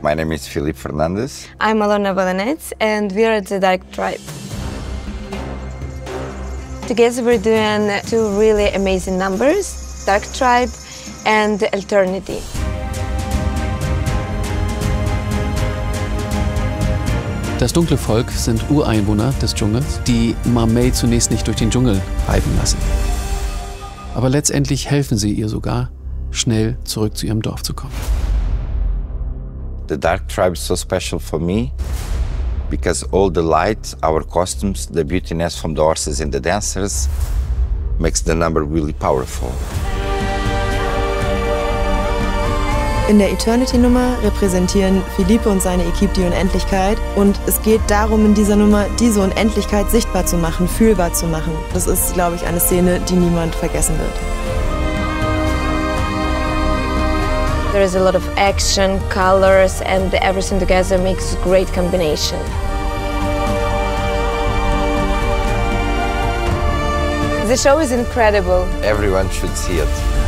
My name is Filipe Fernandes. I'm Alona Valanets and we are the Dark Tribe. Together we're doing two really amazing numbers, Dark Tribe and Eternity. Das dunkle Volk sind Ureinwohner des Dschungels, die Marmei zunächst nicht durch den Dschungel reiten lassen. Aber letztendlich helfen sie ihr sogar, schnell zurück zu ihrem Dorf zu kommen. The Dark Tribe is so special for me because all the light, our costumes, the beautiness from the horses and the dancers makes the number really powerful. In der Eternity-Nummer repräsentieren Philippe und seine Equipe die Unendlichkeit und es geht darum, in dieser Nummer diese Unendlichkeit sichtbar zu machen, fühlbar zu machen. Das ist, glaube ich, eine Szene, die niemand vergessen wird. There is a lot of action, colors and everything together makes a great combination. The show is incredible. Everyone should see it.